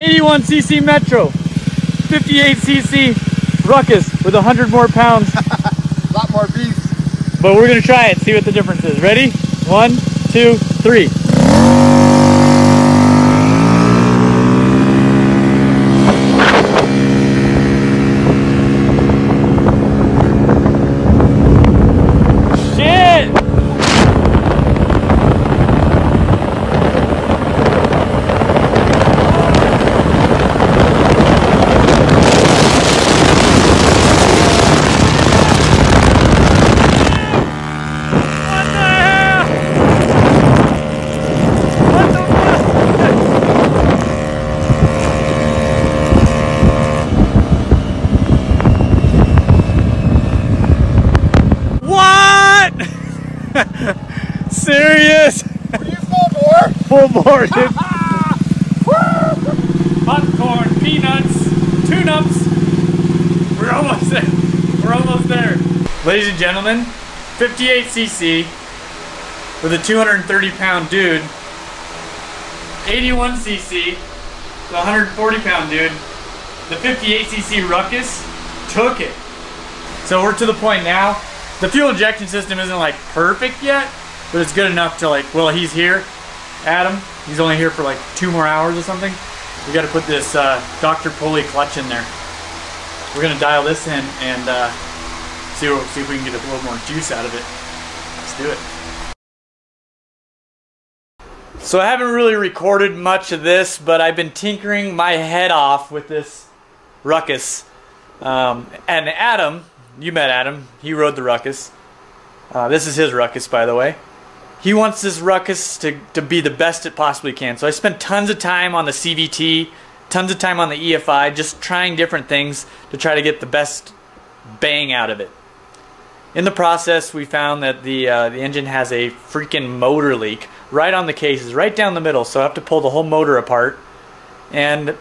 81cc Metro, 58cc Ruckus with 100 more pounds. A lot more beef. But we're gonna try it, see what the difference is. Ready? One, two, three. Shit! What the hell? What the fuck? What? Serious? Were you full bore? Full bore, dude. Popcorn, peanuts, tune-ups. We're almost there. We're almost there. Ladies and gentlemen, 58cc with a 230 pound dude. 81cc with a 140 pound dude. The 58cc Ruckus took it. So we're to the point now. The fuel injection system isn't like perfect yet, but it's good enough to like, well, he's here. Adam, he's only here for like two more hours or something. We got to put this uh, Dr. Pulley clutch in there. We're gonna dial this in and uh, see, see if we can get a little more juice out of it. Let's do it. So I haven't really recorded much of this, but I've been tinkering my head off with this Ruckus. Um, and Adam, you met Adam. He rode the Ruckus. Uh, this is his Ruckus, by the way. He wants this Ruckus to, to be the best it possibly can. So I spent tons of time on the CVT, tons of time on the EFI, just trying different things to try to get the best bang out of it. In the process, we found that the uh, the engine has a freaking motor leak right on the cases, right down the middle. So I have to pull the whole motor apart. And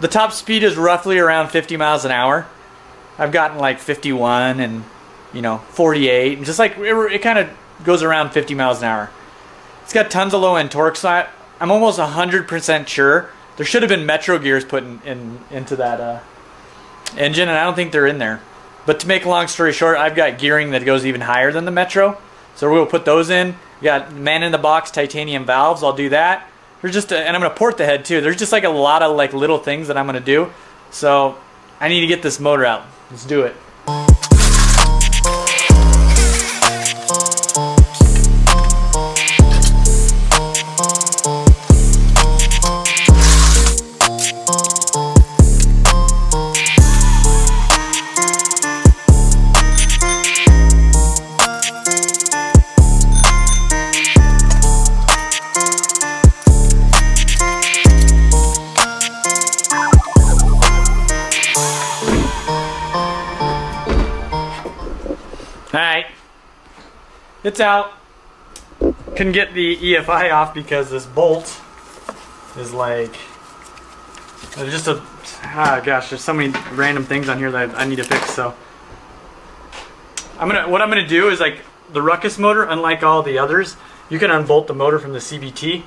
the top speed is roughly around 50 miles an hour. I've gotten like 51 and you know 48, and just like it, it kind of goes around 50 miles an hour. It's got tons of low end torque. So I, I'm almost 100% sure there should have been Metro gears put in, in into that uh, engine, and I don't think they're in there. But to make a long story short, I've got gearing that goes even higher than the Metro. So we'll put those in. We got man in the box titanium valves. I'll do that. There's just a, and I'm gonna port the head too. There's just like a lot of like little things that I'm gonna do. So I need to get this motor out. Let's do it. Alright. It's out. Couldn't get the EFI off because this bolt is like there's just a ah gosh, there's so many random things on here that I need to fix, so I'm gonna what I'm gonna do is like the ruckus motor, unlike all the others, you can unbolt the motor from the CVT.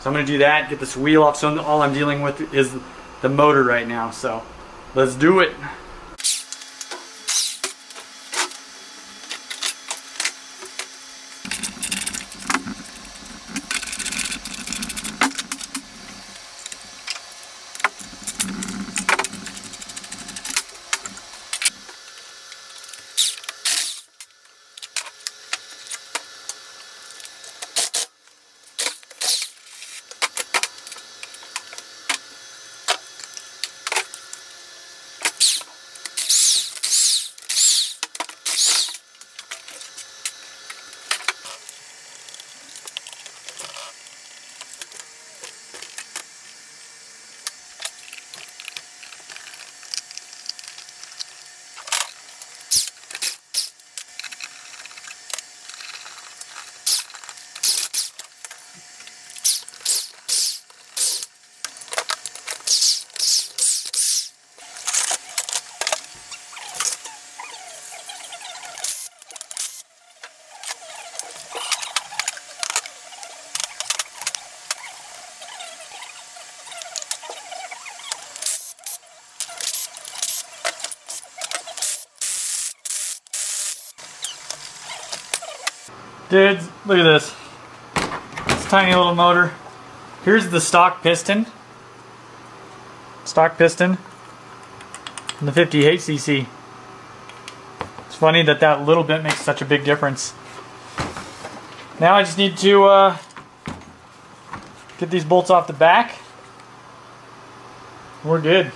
So I'm gonna do that, get this wheel off. So all I'm dealing with is the motor right now. So let's do it. Dudes, look at this. This tiny little motor. Here's the stock piston. Stock piston. And the 58cc. It's funny that that little bit makes such a big difference. Now I just need to uh, get these bolts off the back. We're good.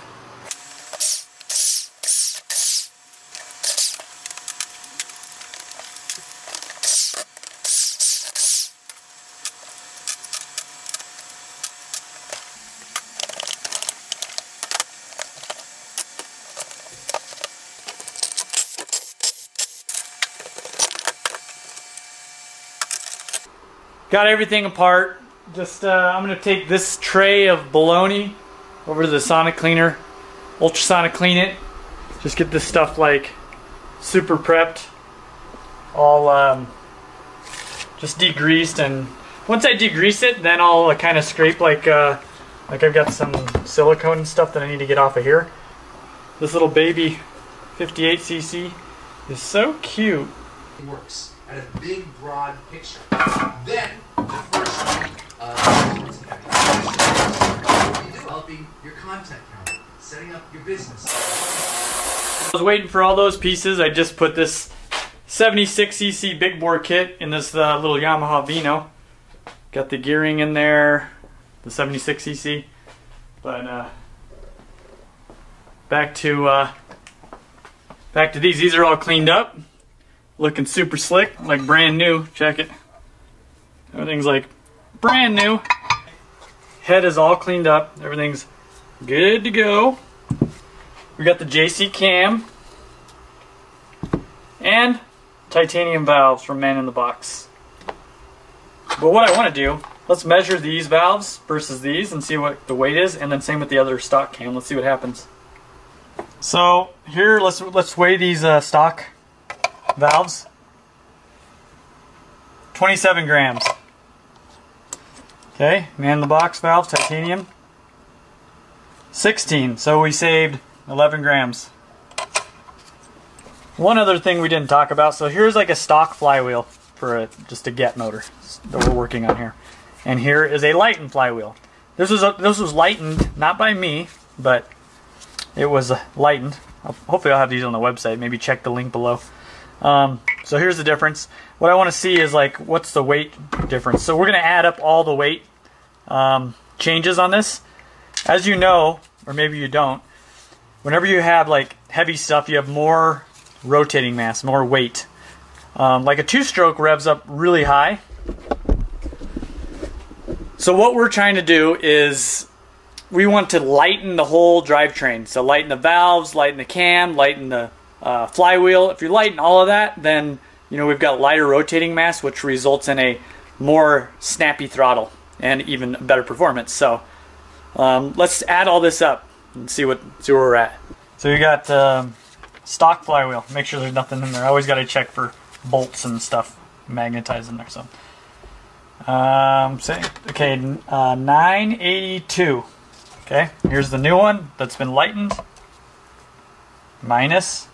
Got everything apart. Just, uh, I'm gonna take this tray of bologna over to the sonic cleaner, ultrasonic clean it. Just get this stuff like super prepped, all um, just degreased, and once I degrease it, then I'll uh, kind of scrape like uh, like I've got some silicone and stuff that I need to get off of here. This little baby 58cc is so cute. works at a big, broad picture. Then, the first uh, developing your content calendar, setting up your business. I was waiting for all those pieces. I just put this 76cc big bore kit in this uh, little Yamaha Vino. Got the gearing in there, the 76cc. But uh, back to uh, back to these. These are all cleaned up, looking super slick, like brand new. Check it. Everything's like brand new. Head is all cleaned up. Everything's good to go. We got the JC cam and titanium valves from Man in the Box. But what I want to do, let's measure these valves versus these and see what the weight is, and then same with the other stock cam. Let's see what happens. So here, let's let's weigh these uh, stock valves. 27 grams. Okay, man the box valves, titanium. 16, so we saved 11 grams. One other thing we didn't talk about, so here's like a stock flywheel for a, just a get motor that we're working on here. And here is a lightened flywheel. This was a, this was lightened, not by me, but it was lightened. Hopefully I'll have these on the website. Maybe check the link below. Um, so here's the difference. What I want to see is like what's the weight difference. So we're going to add up all the weight um, changes on this. As you know, or maybe you don't, whenever you have like heavy stuff, you have more rotating mass, more weight. Um, like a two-stroke revs up really high. So what we're trying to do is we want to lighten the whole drivetrain. So lighten the valves, lighten the cam, lighten the uh, flywheel. If you're lighten all of that, then you know we've got lighter rotating mass, which results in a more snappy throttle and even better performance. So um, let's add all this up and see what see where we're at. So you got um, stock flywheel. Make sure there's nothing in there. I always got to check for bolts and stuff magnetized in there. So um, say okay, uh, 982. Okay, here's the new one that's been lightened. Minus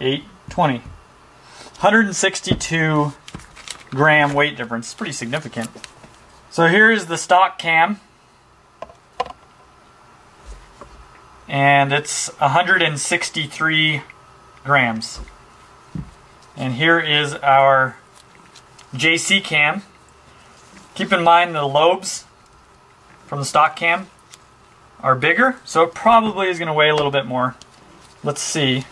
820. 162 gram weight difference. It's pretty significant. So here's the stock cam. And it's 163 grams. And here is our JC cam. Keep in mind the lobes from the stock cam are bigger, so it probably is going to weigh a little bit more. Let's see.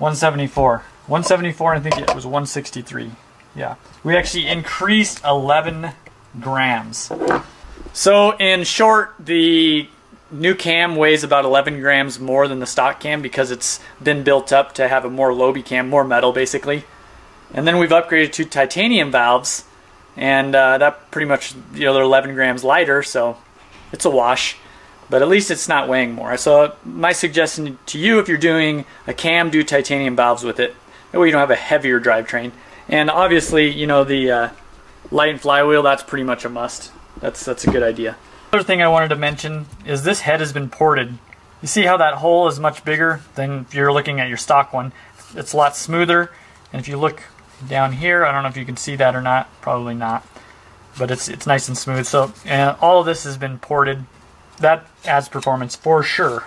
174. 174, I think it was 163. Yeah. We actually increased 11 grams. So, in short, the new cam weighs about 11 grams more than the stock cam because it's been built up to have a more loby cam, more metal basically. And then we've upgraded to titanium valves, and uh, that pretty much, you know, they're 11 grams lighter, so it's a wash. But at least it's not weighing more. So my suggestion to you, if you're doing a cam, do titanium valves with it. That way you don't have a heavier drivetrain. And obviously, you know, the uh, lightened flywheel, that's pretty much a must. That's, that's a good idea. Other thing I wanted to mention is this head has been ported. You see how that hole is much bigger than if you're looking at your stock one. It's a lot smoother. And if you look down here. I don't know if you can see that or not. Probably not. But it's it's nice and smooth. So uh, all of this has been ported. That adds performance for sure.